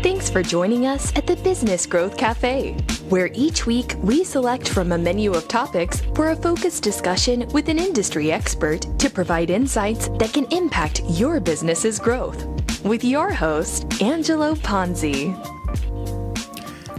Thanks for joining us at the Business Growth Cafe, where each week we select from a menu of topics for a focused discussion with an industry expert to provide insights that can impact your business's growth. With your host, Angelo Ponzi.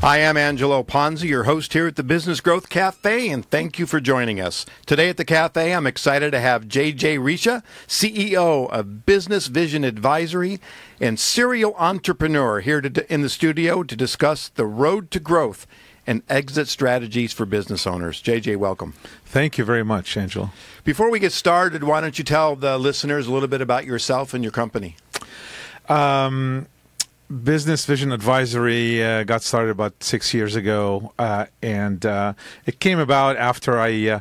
I am Angelo Ponzi, your host here at the Business Growth Cafe, and thank you for joining us. Today at the cafe, I'm excited to have JJ Richa, CEO of Business Vision Advisory and serial entrepreneur, here to, in the studio to discuss the road to growth and exit strategies for business owners. JJ, welcome. Thank you very much, Angelo. Before we get started, why don't you tell the listeners a little bit about yourself and your company? Um, Business Vision Advisory uh, got started about six years ago, uh, and uh, it came about after I uh,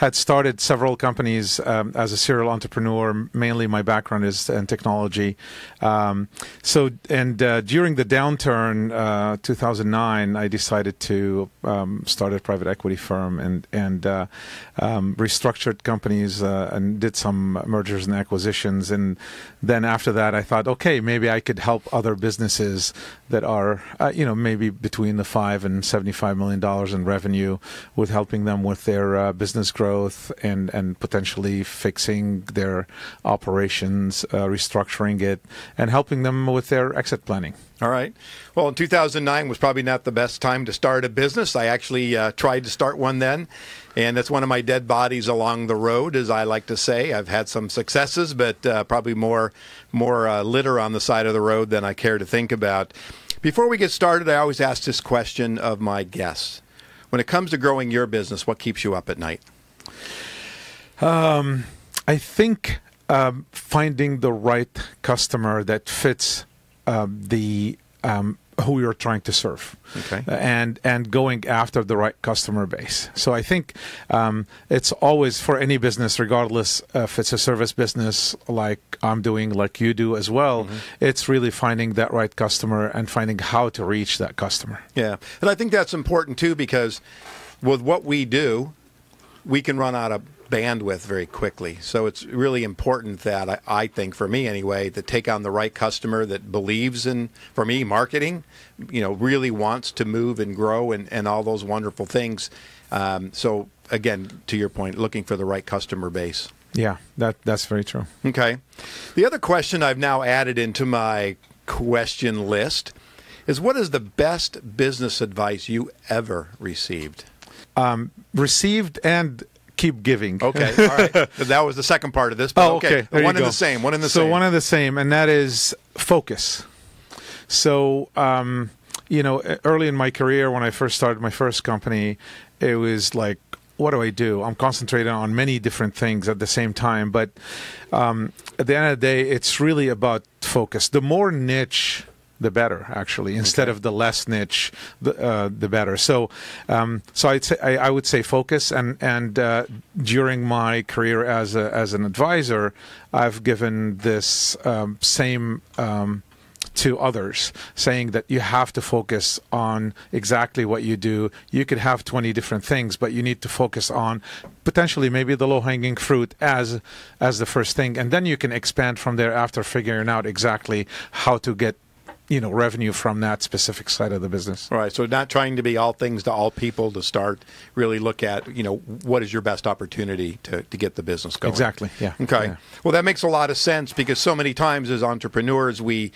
had started several companies um, as a serial entrepreneur. Mainly, my background is in technology. Um, so, and uh, during the downturn, uh, 2009, I decided to um, start a private equity firm and and uh, um, restructured companies uh, and did some mergers and acquisitions. And then after that, I thought, okay, maybe I could help other businesses that are, uh, you know, maybe between the five and 75 million dollars in revenue, with helping them with their uh, business growth growth and, and potentially fixing their operations, uh, restructuring it, and helping them with their exit planning. All right. Well, in 2009 was probably not the best time to start a business. I actually uh, tried to start one then, and that's one of my dead bodies along the road, as I like to say. I've had some successes, but uh, probably more more uh, litter on the side of the road than I care to think about. Before we get started, I always ask this question of my guests. When it comes to growing your business, what keeps you up at night? Um, I think um, finding the right customer that fits um, the um, who you're trying to serve, okay. and and going after the right customer base. So I think um, it's always for any business, regardless if it's a service business like I'm doing, like you do as well. Mm-hmm. It's really finding that right customer and finding how to reach that customer. Yeah, and I think that's important too because with what we do, we can run out of bandwidth very quickly. So it's really important that I, I, think, for me anyway, to take on the right customer that believes in, for me, marketing, you know, really wants to move and grow and, and all those wonderful things. Um, so again, to your point, looking for the right customer base. Yeah, that that's very true. Okay. The other question I've now added into my question list is what is the best business advice you ever received? Um, received and keep giving. Okay, all right. that was the second part of this. oh, okay. okay. One and the same. One in the so same. So one and the same, and that is focus. So, um, you know, early in my career, when I first started my first company, it was like, what do I do? I'm concentrating on many different things at the same time. But um, at the end of the day, it's really about focus. The more niche the better actually instead okay. of the less niche the uh, the better so um, so I'd say I, I, would say focus and and uh, during my career as a, as an advisor I've given this um, same um, to others, saying that you have to focus on exactly what you do. You could have 20 different things, but you need to focus on potentially maybe the low-hanging fruit as as the first thing, and then you can expand from there after figuring out exactly how to get you know revenue from that specific side of the business. Right. So not trying to be all things to all people to start. Really look at you know what is your best opportunity to, to get the business going. Exactly. Yeah. Okay. Yeah. Well, that makes a lot of sense because so many times as entrepreneurs we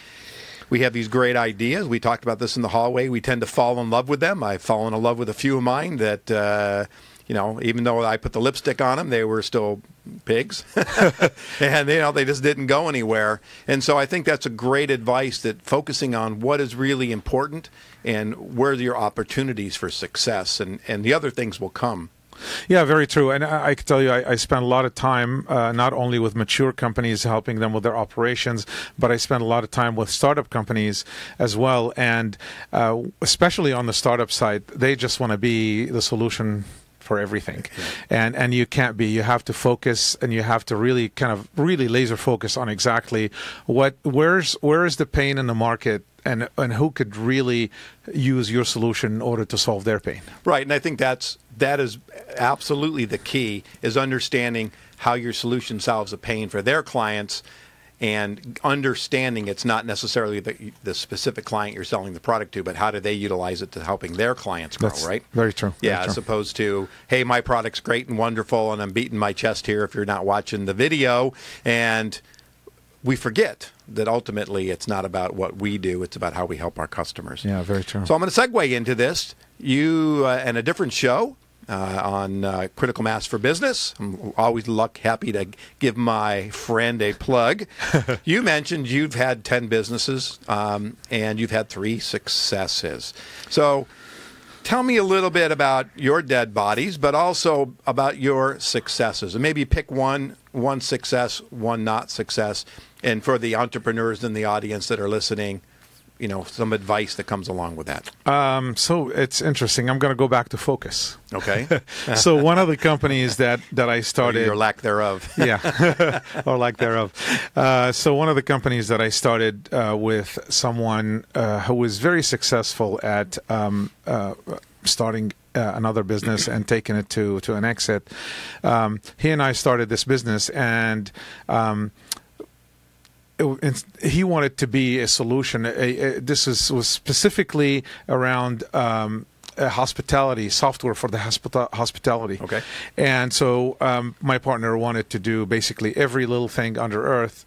we have these great ideas. We talked about this in the hallway. We tend to fall in love with them. I've fallen in love with a few of mine that. Uh, you know, even though I put the lipstick on them, they were still pigs, and you know they just didn't go anywhere. And so I think that's a great advice that focusing on what is really important and where are your opportunities for success, and and the other things will come. Yeah, very true. And I, I can tell you, I, I a lot of time uh, not only with mature companies helping them with their operations, but I spend a lot of time with startup companies as well. And uh, especially on the startup side, they just want to be the solution for everything yeah. and and you can't be you have to focus and you have to really kind of really laser focus on exactly what where's where is the pain in the market and and who could really use your solution in order to solve their pain right and i think that's that is absolutely the key is understanding how your solution solves a pain for their clients and understanding it's not necessarily the, the specific client you're selling the product to, but how do they utilize it to helping their clients grow, That's right? very true. Yeah, Very as true. opposed to, hey, my product's great and wonderful, and I'm beating my chest here if you're not watching the video. And we forget that ultimately it's not about what we do, it's about how we help our customers. Yeah, very true. So I'm going to segue into this. You uh, and a different show uh, on uh, Critical Mass for Business. I'm always luck happy to give my friend a plug. you mentioned you've had 10 businesses um, and you've had three successes. So tell me a little bit about your dead bodies, but also about your successes, and maybe pick one one success, one not success, and for the entrepreneurs in the audience that are listening, you know, some advice that comes along with that. Um, so it's interesting. I'm going to go back to focus. Okay, so one of the companies that that I started, your lack thereof. yeah, or lack thereof. Uh, so one of the companies that I started uh, with someone uh, who was very successful at um, uh, starting uh, another business and taking it to to an exit. Um, he and I started this business, and um, it- he wanted to be a solution. A, a, this is, was specifically around um, hospitality software for the hospita- hospitality. Okay. And so um, my partner wanted to do basically every little thing under earth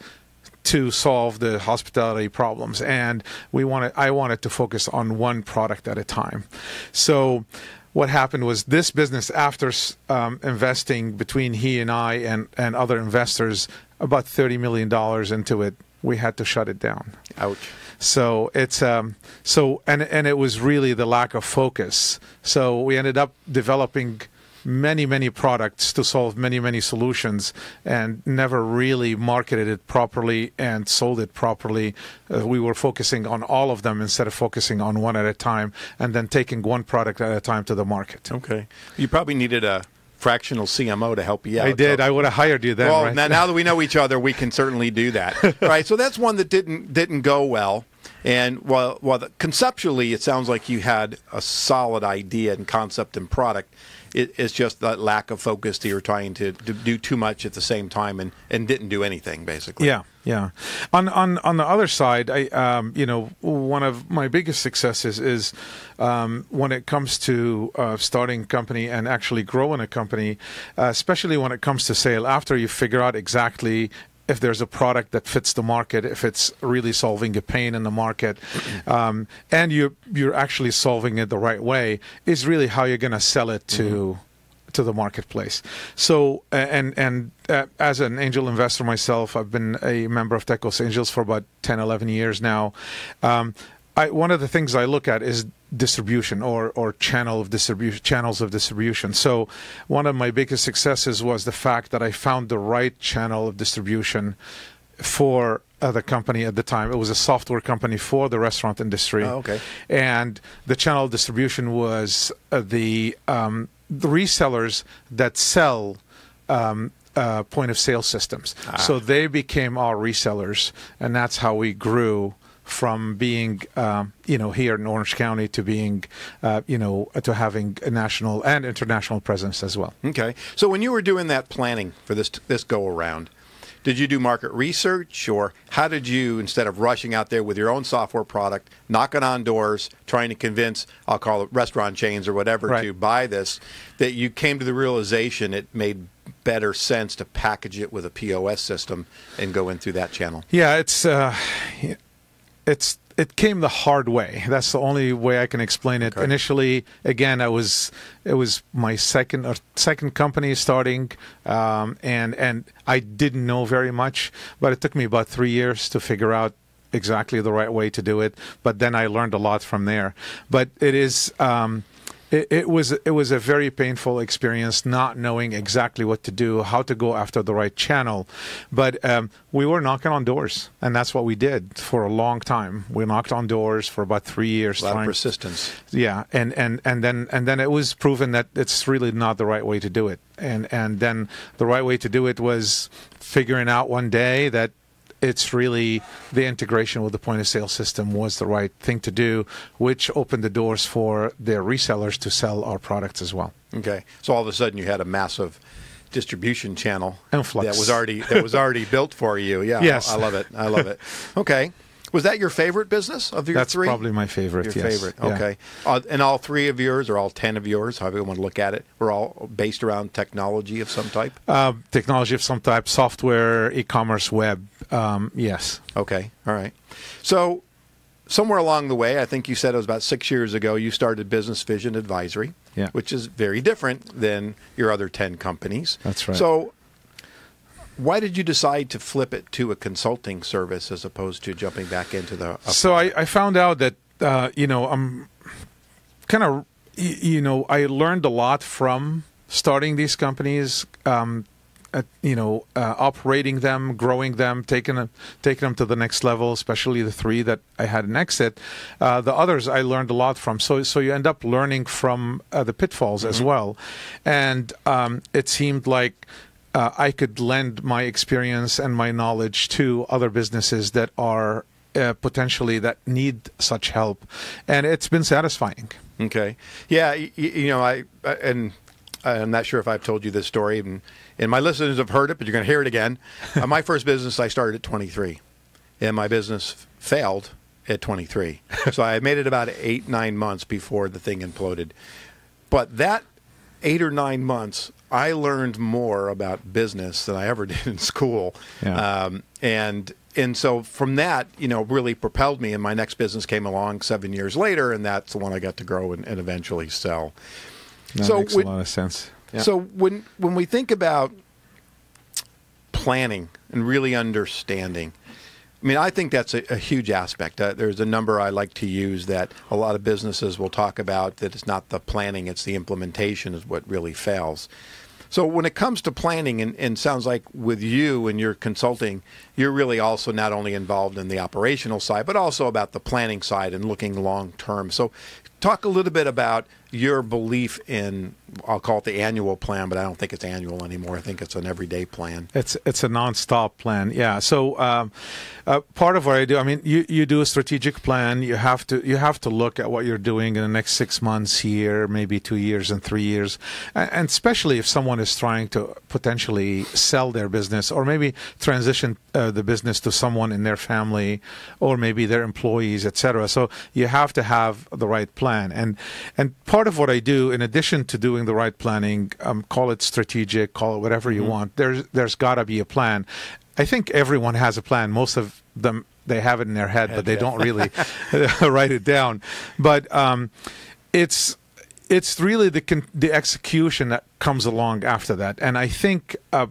to solve the hospitality problems and we wanted I wanted to focus on one product at a time. So what happened was this business after um, investing between he and I and, and other investors about 30 million dollars into it we had to shut it down. Ouch. So it's um, so and and it was really the lack of focus. So we ended up developing many many products to solve many many solutions and never really marketed it properly and sold it properly uh, we were focusing on all of them instead of focusing on one at a time and then taking one product at a time to the market Okay, you probably needed a fractional CMO to help you out. i did so- i would have hired you then well, right? now, now that we know each other, we can certainly do that. Right. So that's one that didn't didn't go well. And while while the, conceptually it sounds like you had a solid idea and concept and product, it, it's just that lack of focus that you're trying to, to do too much at the same time and, and didn't do anything basically. Yeah, yeah. On on on the other side, I um, you know one of my biggest successes is um, when it comes to uh, starting a company and actually growing a company, uh, especially when it comes to sale. After you figure out exactly if there's a product that fits the market, if it's really solving a pain in the market, um, and you you're actually solving it the right way, is really how you're going to sell it to to the marketplace. So, and and uh, as an angel investor myself, I've been a member of Tech Coast Angels for about 10, 11 years now. Um, I, one of the things I look at is distribution or or channel of distribution channels of distribution. So, one of my biggest successes was the fact that I found the right channel of distribution for uh, the company at the time. It was a software company for the restaurant industry. Oh, okay. And the channel of distribution was uh, the um, the resellers that sell um, uh, point of sale systems. So they became our resellers, and that's how we grew from being, um, you know, here in Orange County to being, uh, you know, to having a national and international presence as well. Okay. So when you were doing that planning for this this go around, did you do market research or how did you instead of rushing out there with your own software product, knocking on doors, trying to convince I'll call it restaurant chains or whatever Right. to buy this, that you came to the realization it made better sense to package it with a POS system and go in through that channel. Yeah, it's uh, it's it came the hard way. That's the only way I can explain it. Okay. Initially, again, I was it was my second or second company starting, um, and and I didn't know very much, but it took me about three years to figure out exactly the right way to do it. But then I learned a lot from there. But it is. Um, it, it was it was a very painful experience, not knowing exactly what to do, how to go after the right channel. But um, we were knocking on doors, and that's what we did for a long time. We knocked on doors for about three years. A lot of persistence. yeah, and, and, and then and then it was proven that it's really not the right way to do it. And and then the right way to do it was figuring out one day that it's really the integration with the point of sale system was the right thing to do, which opened the doors for their resellers to sell our products as well. Okay. So all of a sudden you had a massive distribution channel Influx. that was already that was already built for you. Yeah, Yes. I love it. I love it. Okay, was that your favorite business of your That's three? probably my favorite. Your yes. favorite. Yeah. Okay. Uh, and all three of yours, or all ten of yours, however you want to look at it, were all based around technology of some type. Uh, technology of some type, software, e-commerce, web. Um, yes. Okay. All right. So, somewhere along the way, I think you said it was about six years ago, you started Business Vision Advisory, Yeah. which is very different than your other 10 companies. That's right. So, why did you decide to flip it to a consulting service as opposed to jumping back into the. So I, I found out that uh, you know I'm kind of you know I learned a lot from starting these companies. Um, at, you know, uh, operating them, growing them, taking them, taking them to the next level. Especially the three that I had an exit. Uh, the others I learned a lot from. So, so you end up learning from uh, the pitfalls as well. And um, it seemed like uh, I could lend my experience and my knowledge to other businesses that are uh, potentially that need such help, and it's been satisfying. Okay. Yeah, you, you know, I I- and I'm not sure if I've told you this story, and, and my listeners have heard it, but you're going to hear it again. uh, my first business I started at 23, and my business failed at 23. so I made it about eight nine months before the thing imploded. But that eight or nine months, I learned more about business than I ever did in school. Yeah. Um, and and so from that, you know, really propelled me. And my next business came along seven years later, and that's the one I got to grow and, and eventually sell. That So makes would- a lot of sense. Yeah. So when when we think about planning and really understanding, I mean, I think that's a, a huge aspect. Uh, there's a number I like to use that a lot of businesses will talk about that it's not the planning, it's the implementation is what really fails. So when it comes to planning, and, and sounds like with you and your consulting, you're really also not only involved in the operational side, but also about the planning side and looking long term. So talk a little bit about your belief in, I'll call it the annual plan, but I don't think it's annual anymore. I think it's an everyday plan. It's it's a non-stop plan. Yeah. So um, uh, part of what I do, I mean, you, you do a strategic plan. You have to you have to look at what you're doing in the next six months, year, maybe two years, and three years, and, and especially if someone is trying to potentially sell their business or maybe transition uh, the business to someone in their family or maybe their employees, etc. So you have to have the right plan. And and part of what I do, in addition to doing the right planning, um, call it strategic, call it whatever you want. There's there's got to be a plan. I think everyone has a plan. Most of them they have it in their head, but they yeah. don't really write it down. But um, it's it's really the con- the execution that comes along after that, and I think. Uh,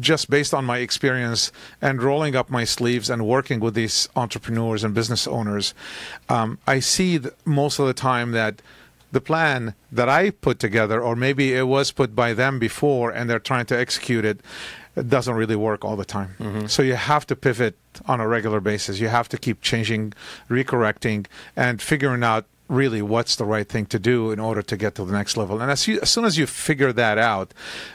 just based on my experience and rolling up my sleeves and working with these entrepreneurs and business owners, um, I see most of the time that the plan that I put together, or maybe it was put by them before and they're trying to execute it, it doesn't really work all the time. Mm-hmm. So you have to pivot on a regular basis. You have to keep changing, recorrecting, and figuring out really what's the right thing to do in order to get to the next level. And as, you, as soon as you figure that out,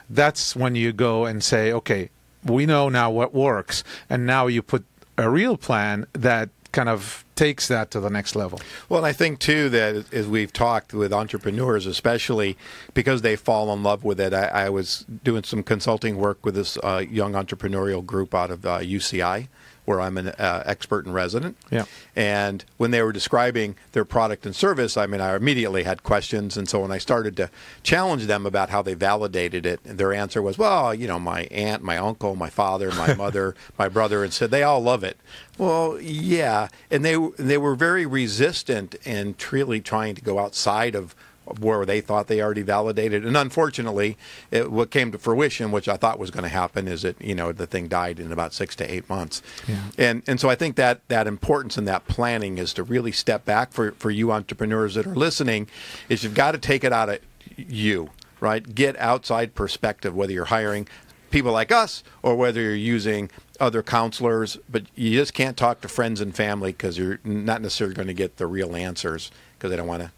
that's when you go and say, okay, we know now what works, and now you put a real plan that kind of takes that to the next level. Well, I think too that as we've talked with entrepreneurs, especially because they fall in love with it. I, I was doing some consulting work with this uh, young entrepreneurial group out of uh, UCI, where I'm an uh, expert and resident. Yeah. And when they were describing their product and service, I mean, I immediately had questions. And so when I started to challenge them about how they validated it, their answer was, well, you know, my aunt, my uncle, my father, my mother, my brother, and said they all love it. Well, yeah. And they, they were very resistant and really trying to go outside of where they thought they already validated. And unfortunately, it, what came to fruition, which I thought was going to happen, is that you know the thing died in about six to eight months. And and so I think that that importance and that planning is to really step back for for you entrepreneurs that are listening, is you've got to take it out of you, right? Get outside perspective, whether you're hiring people like us or whether you're using other counselors, but you just can't talk to friends and family because you're not necessarily going to get the real answers because they don't want to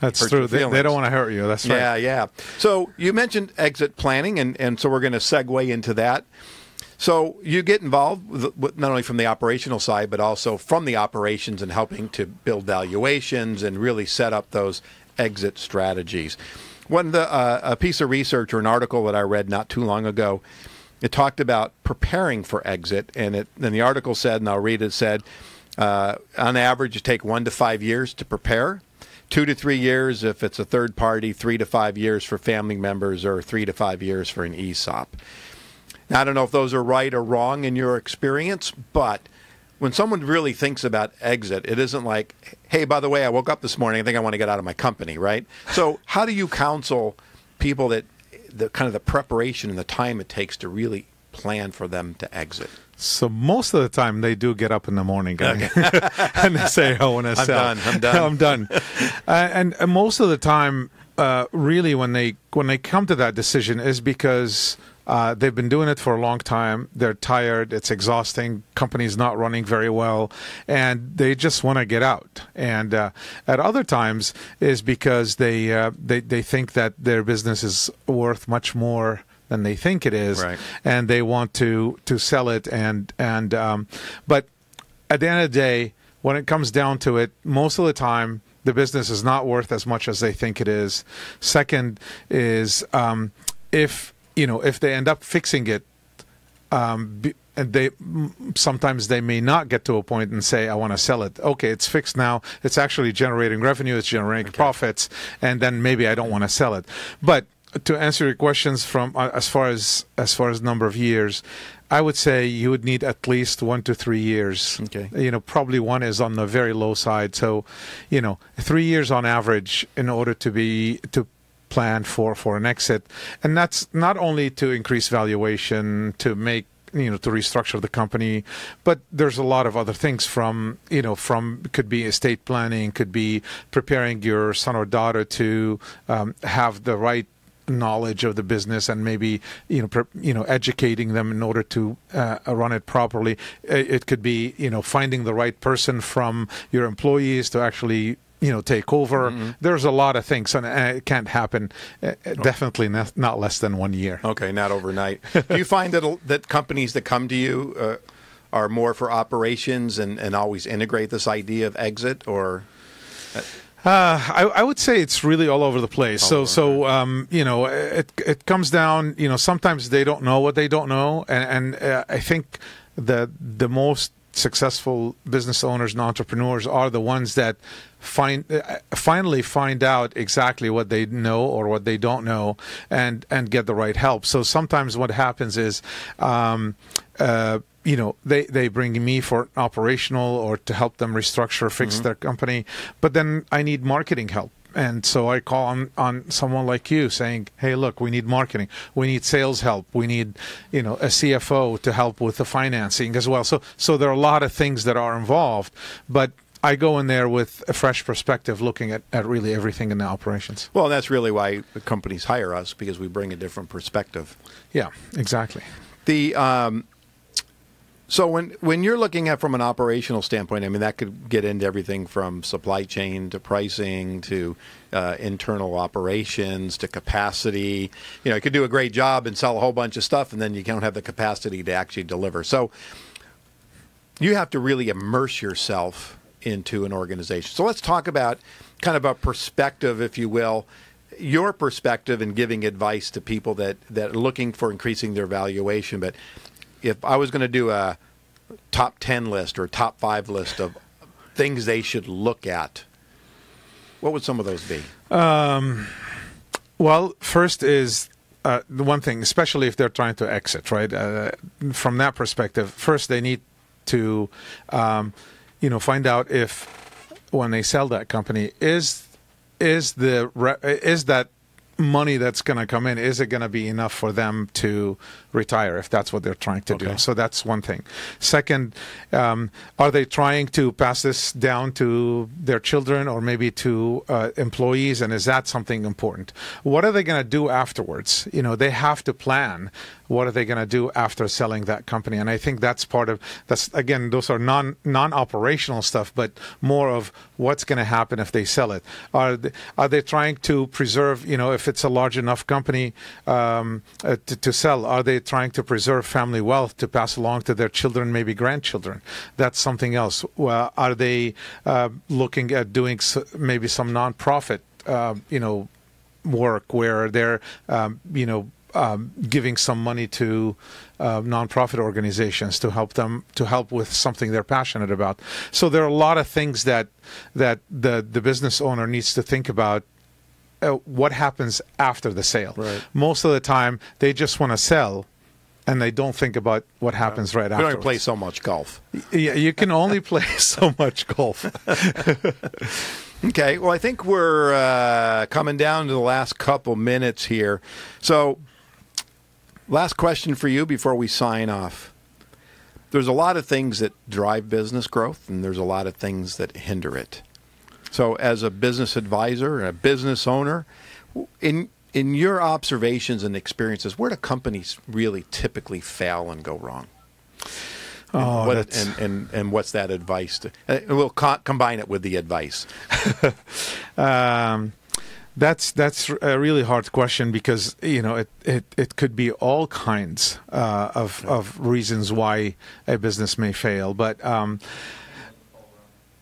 That's true. They, they don't want to hurt you. That's right. yeah, yeah. So you mentioned exit planning, and, and so we're going to segue into that. So you get involved with, with not only from the operational side, but also from the operations and helping to build valuations and really set up those exit strategies. One the uh, a piece of research or an article that I read not too long ago, it talked about preparing for exit, and it and the article said, and I'll read it said, uh, on average, it take one to five years to prepare. Two to three years if it's a third party, three to five years for family members, or three to five years for an ESOP. Now, I don't know if those are right or wrong in your experience, but when someone really thinks about exit, it isn't like, hey, by the way, I woke up this morning, I think I want to get out of my company, right? So, how do you counsel people that the kind of the preparation and the time it takes to really plan for them to exit? So most of the time they do get up in the morning okay. and they say, "I want to sell." I'm done. I'm done. I'm done. uh, and, and, most of the time, uh, really, when they when they come to that decision, is because uh, they've been doing it for a long time. They're tired. It's exhausting. Company's not running very well, and they just want to get out. And uh, at other times is because they uh, they they think that their business is worth much more than they think it is, right. and they want to to sell it. And and um, but at the end of the day, when it comes down to it, most of the time the business is not worth as much as they think it is. Second is um, if you know, if they end up fixing it, um, and they sometimes they may not get to a point and say, "I want to sell it." Okay, it's fixed now. It's actually generating revenue. It's generating okay. profits, and then maybe I don't want to sell it. But to answer your questions from uh, as far as as far as number of years, I would say you would need at least one to three years. Okay. You know, probably one is on the very low side. So, you know, three years on average in order to be to plan for for an exit, and that's not only to increase valuation, to make you know to restructure the company but there's a lot of other things from you know from could be estate planning could be preparing your son or daughter to um, have the right knowledge of the business and maybe you know you know educating them in order to uh, run it properly it could be you know finding the right person from your employees to actually you know take over. Mm-hmm. There's a lot of things, and it can't happen. Uh, definitely not, not, less than one year. Okay, not overnight. Do you find that that companies that come to you uh, are more for operations and, and always integrate this idea of exit, or? Uh, I, I, would say it's really all over the place. All so, so um, you know, it it comes down. You know, sometimes they don't know what they don't know, and, and uh, I think the the most successful business owners and entrepreneurs are the ones that find uh, finally find out exactly what they know or what they don't know and and get the right help so sometimes what happens is um, uh, you know they they bring me for operational or to help them restructure fix mm-hmm. their company but then i need marketing help and so I call on, on someone like you saying, "Hey, look, we need marketing, we need sales help, we need, you know, a CFO to help with the financing as well." So, so there are a lot of things that are involved, but I go in there with a fresh perspective, looking at, at really everything in the operations. Well, that's really why the companies hire us because we bring a different perspective. Yeah, exactly. The um, so when when you're looking at from an operational standpoint, I mean that could get into everything from supply chain to pricing to uh, internal operations to capacity. You know, you could do a great job and sell a whole bunch of stuff, and then you don't have the capacity to actually deliver. So you have to really immerse yourself into an organization. So let's talk about kind of a perspective, if you will, your perspective in giving advice to people that that are looking for increasing their valuation, but if I was going to do a top 10 list or top five list of things they should look at, what would some of those be? Um, well, first is uh, the one thing, especially if they're trying to exit, right? Uh, from that perspective, first they need to, um, you know, find out if when they sell that company is is the is that money that's going to come in is it going to be enough for them to retire if that's what they're trying to okay. do so that's one thing. Second um, are they trying to pass this down to their children or maybe to uh, employees? And is that something important? What are they going to do afterwards? You know they have to plan what are they going to do after selling that company. And i think that's part of that's again those are non non operational stuff but more of what's going to happen if they sell it. Are they, are they trying to preserve you know if it's a large enough company um, uh, to, to sell are they trying to preserve family wealth to pass along to their children maybe grandchildren that's something else well, are they uh, looking at doing maybe some nonprofit uh, you know work where they're, um, you know, um, giving some money to uh, nonprofit organizations to help them to help with something they're passionate about. So there are a lot of things that that the the business owner needs to think about. Uh, what happens after the sale? Right. Most of the time, they just want to sell, and they don't think about what happens right after. don't play so much golf. Yeah, you can only play so much golf. Okay, well, I think we're uh, coming down to the last couple minutes here. So, last question for you before we sign off. There's a lot of things that drive business growth, and there's a lot of things that hinder it. So, as a business advisor and a business owner, in in your observations and experiences, where do companies really typically fail and go wrong? Oh, What- and, and, and what's that advice? To, uh, we'll co- combine it with the advice. Um, that's that's a really hard question because you know it, it, it could be all kinds uh, of of reasons why a business may fail, but um,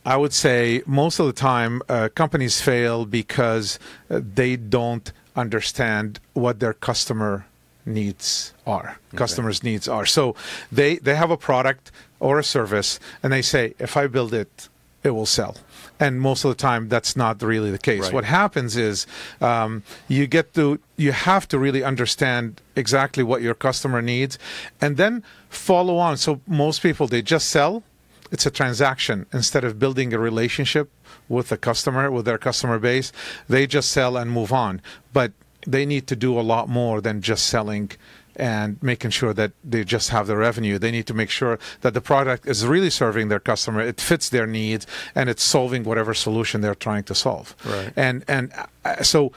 I would say most of the time uh, companies fail because uh, they don't understand what their customer needs are customers needs are. So they they have a product or a service and they say if i build it it will sell. And most of the time that's not really the case. Right. what happens is um, you get to you have to really understand exactly what your customer needs and then follow on. So most people they just sell it's a transaction. Instead of building a relationship with the customer with their customer base they just sell and move on. But they need to do a lot more than just selling and making sure that they just have the revenue. They need to make sure that the product is really serving their customer it fits their needs and it's solving whatever solution they're trying to solve. Right. and and uh, so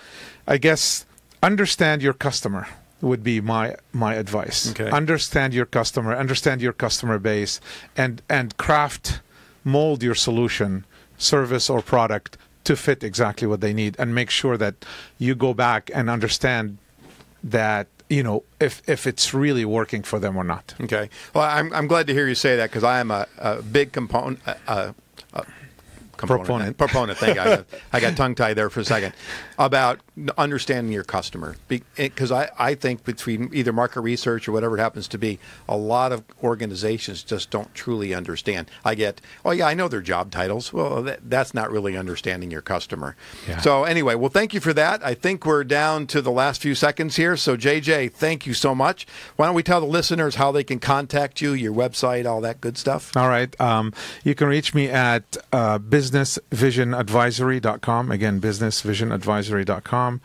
i guess understand your customer would be my my advice Okay. understand your customer understand your customer base and and craft mold your solution service or product to fit exactly what they need and make sure that you go back and understand that you know if if it's really working for them or not Okay. Well, I'm, I'm glad to hear you say that because I am a, a big component. Component Proponent. proponent. Thank you. I got, I got tongue tied there for a second about understanding your customer because I, I think between either market research or whatever it happens to be, a lot of organizations just don't truly understand. I get, oh yeah, I know their job titles. Well, that, that's not really understanding your customer. Yeah. So anyway, well, thank you for that. I think we're down to the last few seconds here. So JJ, thank you so much. Why don't we tell the listeners how they can contact you, your website, all that good stuff? All right. Um, you can reach me at uh, businessvisionadvisory.com. Again, businessvisionadvisory.com.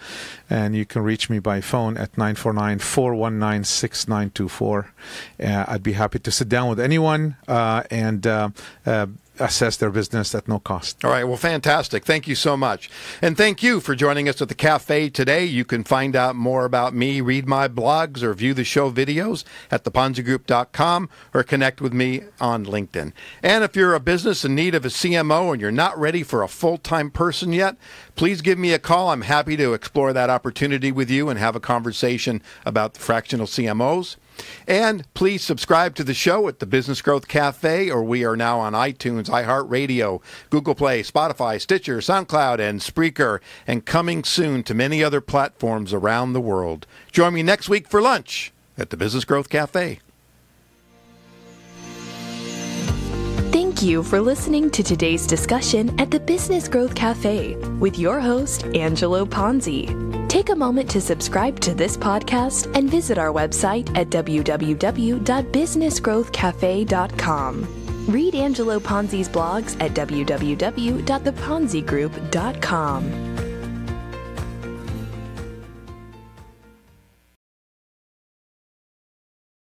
And you can reach me by phone at 949 419 6924. Uh, I'd be happy to sit down with anyone and assess their business at no cost. All right. Well, fantastic. Thank you so much. And thank you for joining us at the cafe today. You can find out more about me, read my blogs, or view the show videos at theponzigroup.com or connect with me on LinkedIn. And if you're a business in need of a CMO and you're not ready for a full time person yet, please give me a call. I'm happy to explore that opportunity with you and have a conversation about the fractional CMOs. And please subscribe to the show at the Business Growth Cafe, or we are now on iTunes, iHeartRadio, Google Play, Spotify, Stitcher, SoundCloud, and Spreaker, and coming soon to many other platforms around the world. Join me next week for lunch at the Business Growth Cafe. Thank you for listening to today's discussion at the Business Growth Cafe with your host, Angelo Ponzi. Take a moment to subscribe to this podcast and visit our website at www.businessgrowthcafe.com. Read Angelo Ponzi's blogs at www.theponzigroup.com.